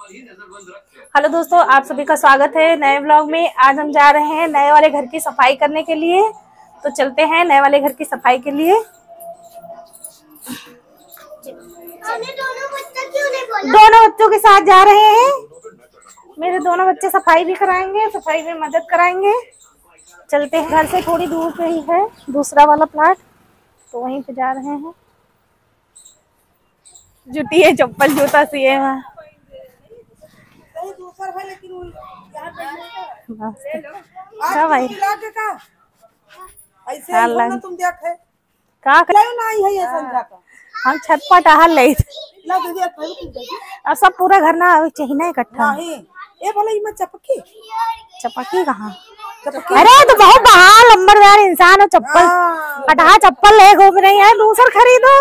Hello दोस्तों आप सभी का स्वागत है नए ब्लॉग में। आज हम जा रहे हैं नए वाले घर की सफ़ाई करने के लिए। तो चलते हैं नए वाले घर की सफ़ाई के लिए। दोनों बच्चा के साथ जा रहे हैं। मेरे दोनों बच्चे सफ़ाई भी कराएँगे सफ़ाई में मदद कराएँगे। चलते हैं। घर से थोड़ी दूर पे ही है दूसरा वाला प्लाट तो वहीं पे जा रहे हैं। जुटी है चप्पल जूता सिए वहाँ ऐसे हाँ, ही लग- ना तुम देखे का कर- ले ना आई है ये संध्या का। हम छत पर टहल ला अब सब पूरा घर ना आवे चाहिए ना इकट्ठा ए भला चपकी। चपकी कहाँ? अरे तो बहुत बहार लंबरदार इंसान हो चप्पल। हाँ, चप्पल ले घूम रही है दूसर खरीदो।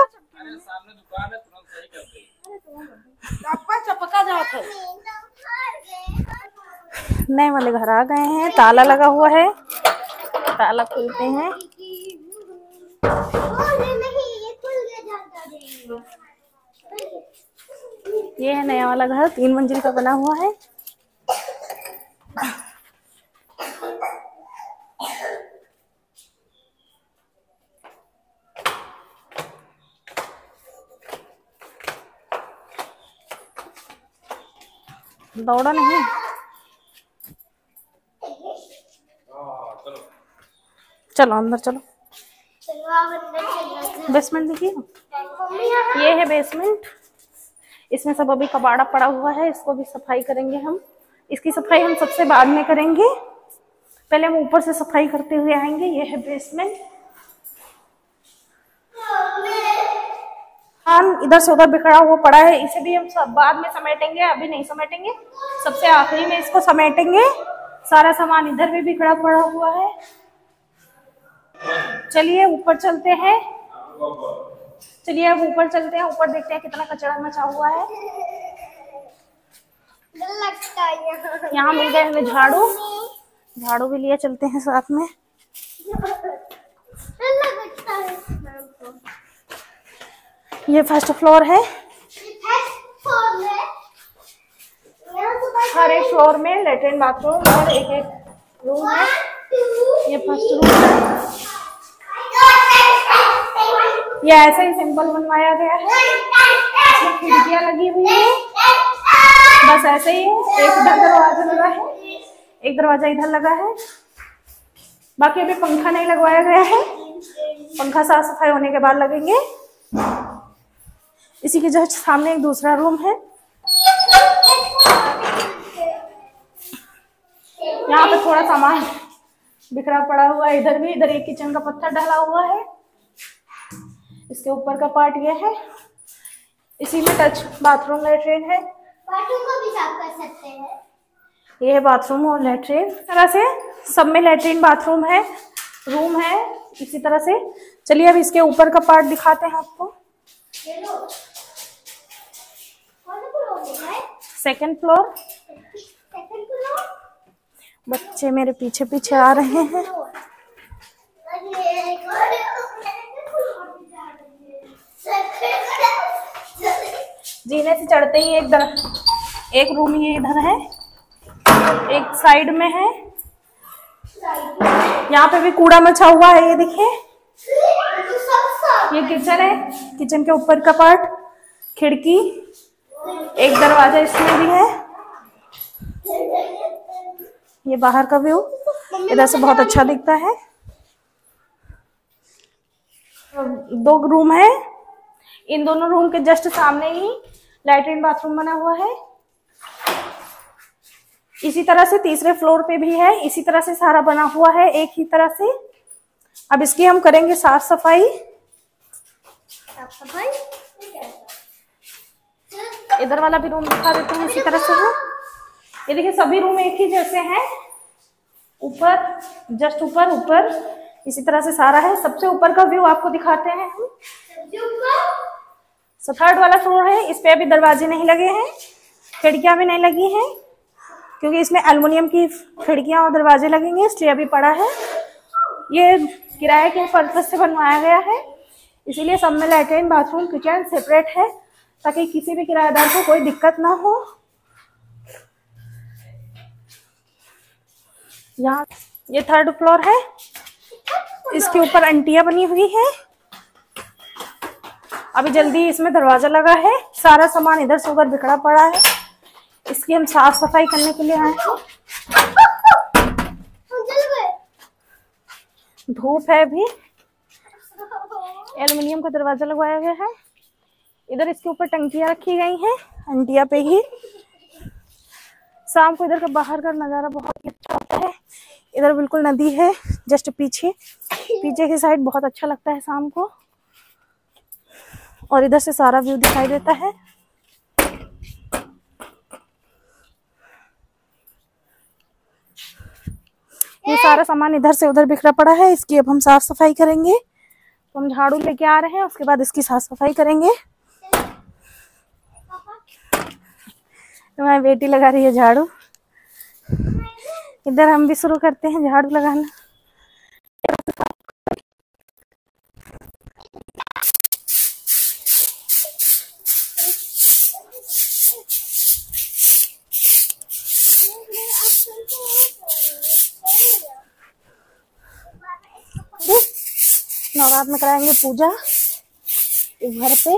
चप्पा चपका जात नए वाले घर आ गए हैं। ताला लगा हुआ है। ताला खुलते हैं। ये है नया वाला घर। तीन मंजिल का बना हुआ है। दौड़ा नहीं। चलो, अंदर चलो। बेसमेंट देखिए। ये है बेसमेंट इसमें सब अभी कबाड़ा पड़ा हुआ है, इसको भी सफ़ाई करेंगे हम। इसकी सफ़ाई हम सबसे बाद में करेंगे। पहले हम ऊपर से सफ़ाई करते हुए आएँगे। ये है बेसमेंट हाँ इधर से उधर बिखरा हुआ पड़ा है। इसे भी हम सब बाद में समेटेंगे, अभी नहीं समेटेंगे। सबसे आखिरी में इसको समेटेंगे। सारा सामान इधर भी बिखरा पड़ा हुआ है। चलिए, ऊपर चलते हैं। चलिए, अब ऊपर चलते हैं। ऊपर देखते हैं कितना कचरा मचा हुआ है। यहाँ मिल गए हमें झाड़ू। झाड़ू भी लिए चलते हैं साथ में डर लगता है मेरे को। ये फ़र्स्ट फ्लोर है। हर एक फ्लोर में लेटरिन बाथरूम और एक एक रूम है। ये फ़र्स्ट रूम है। ये ऐसे ही सिंपल बनवाया गया है। इसमें खिड़कियाँ लगी हुई है। बस ऐसे ही है एक इधर दरवाज़ा लगा है। एक दरवाज़ा इधर लगा है। बाकी अभी पंखा नहीं लगवाया गया है। पंखा साफ़ सफ़ाई होने के बाद लगेंगे। इसी के जस्ट सामने एक दूसरा रूम है। यहाँ पे थोड़ा सामान बिखरा पड़ा हुआ है। इधर भी इधर एक किचन का पत्थर डाला हुआ है। इसके ऊपर का पार्ट ये है। इसी में टच बाथरूम लेटरिन है। बाथरूम को भी साफ़ कर सकते हैं। ये है बाथरूम और लेटरिन तरह से सब में लेटरिन बाथरूम है रूम है इसी तरह से। चलिए अब इसके ऊपर का पार्ट दिखाते हैं आपको। सेकंड फ्लोर बच्चे मेरे पीछे पीछे आ रहे हैं। जीने से चढ़ते ही एक दर एक रूम ये इधर है एक साइड में है। यहाँ पे भी कूड़ा मचा हुआ है ये देखिए। ये किचन है किचन के ऊपर का पार्ट खिड़की। एक दरवाज़ा इसमें भी है। ये बाहर का व्यू। इधर से बहुत अच्छा दिखता है। दो रूम है। इन दोनों रूम के जस्ट सामने ही लैट्रिन बाथरूम बना हुआ है। इसी तरह से तीसरे फ्लोर पे भी है। इसी तरह से सारा बना हुआ है एक ही तरह से। अब इसकी हम करेंगे साफ़ सफ़ाई। साफ़ सफ़ाई। इधर वाला भी रूम दिखा देते हैं, इसी तरह से है ये देखिए, सभी रूम एक ही जैसे हैं। ऊपर जस्ट ऊपर ऊपर। इसी तरह से सारा है। सबसे ऊपर का व्यू आपको दिखाते हैं हम। सो थर्ड वाला फ्लोर है। इस पे अभी दरवाजे नहीं लगे हैं। खिड़कियाँ भी नहीं लगी हैं। क्योंकि इसमें एल्युमिनियम की खिड़कियाँ और दरवाजे लगेंगे, इसलिए अभी पड़ा है। ये किराए के पर्पज से बनवाया गया है। इसीलिए सब में लैट्रिन, बाथरूम, किचन सेपरेट है। ताकि किसी भी किराएदार को कोई दिक्कत ना हो। यहाँ ये थर्ड फ्लोर है। इसके ऊपर अंटिया बनी हुई है। अभी जल्दी इसमें दरवाज़ा लगा है। सारा सामान इधर से उधर बिखरा पड़ा है। इसकी हम साफ़ सफ़ाई करने के लिए आए हैं। धूप है भी एल्युमिनियम का दरवाज़ा लगवाया गया है। इधर इसके ऊपर टंकियाँ रखी गई हैं, अंटिया पे ही। शाम को इधर का बाहर का नज़ारा बहुत ही अच्छा होता है। इधर बिल्कुल नदी है, जस्ट पीछे। पीछे की साइड बहुत अच्छा लगता है शाम को। और इधर से सारा व्यू दिखाई देता है। ये सारा सामान इधर से उधर बिखरा पड़ा है, इसकी अब हम साफ़ सफ़ाई करेंगे। तो हम झाड़ू लेके आ रहे हैं, उसके बाद इसकी साफ़ सफ़ाई करेंगे। तुम्हारी बेटी लगा रही है झाड़ू। इधर हम भी शुरू करते हैं झाड़ू लगाना। नवरात्र में कराएँगे पूजा। घर पे।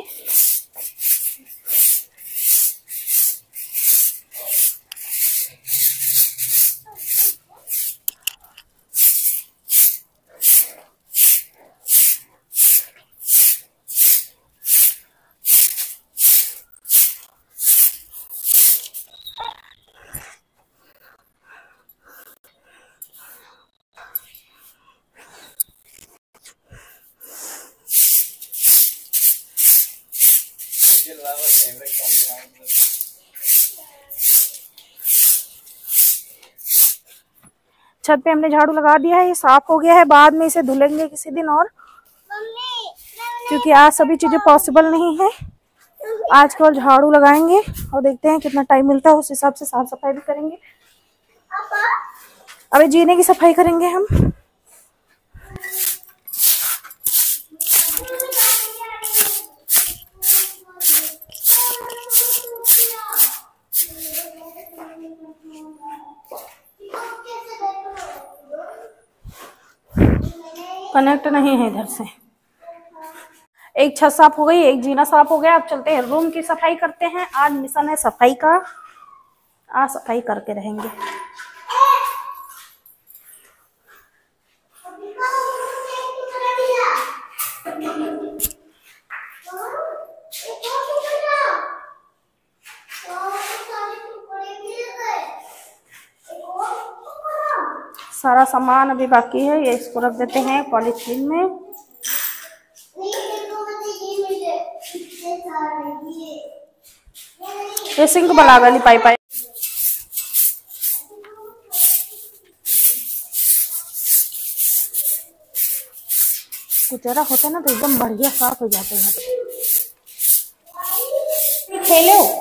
छत पे हमने झाड़ू लगा दिया है ये साफ़ हो गया है बाद में इसे धुलेंगे किसी दिन और। क्योंकि आज सभी चीज़ें पॉसिबल नहीं है। आज केवल झाड़ू लगाएँगे और देखते हैं कितना टाइम मिलता है उस हिसाब से साफ़ सफ़ाई भी करेंगे। अभी जीने की सफ़ाई करेंगे हम। कनेक्ट नहीं है इधर से। एक छत साफ़ हो गई, एक जीना साफ़ हो गया। अब चलते हैं रूम की सफ़ाई करते हैं। आज मिशन है सफ़ाई का। आज सफ़ाई करके रहेंगे। सारा सामान अभी बाकी है, ये इसको रख देते हैं पॉलीथीन में। ये सिंक बना वाली पाइप है कुचरा होता है ना तो एकदम बढ़िया साफ़ हो जाते हैं खेलो।